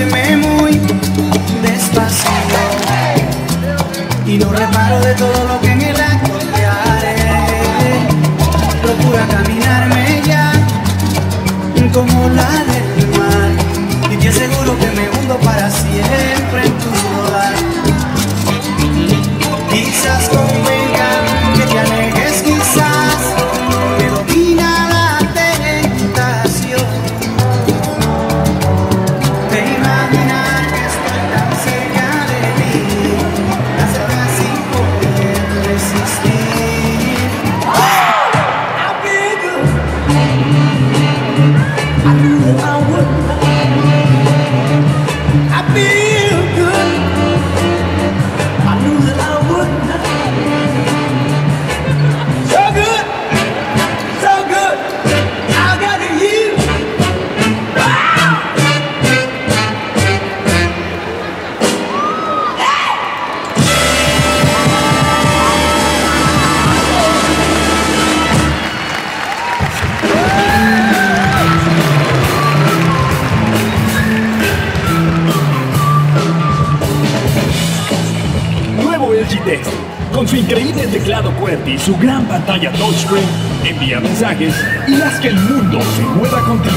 Seducirme muy despacito y no reparo de todo lo que en el acto te. Procura caminarme ya como la Con su increíble teclado QWERTY y su gran pantalla touchscreen, envía mensajes y haz que el mundo se mueva contigo.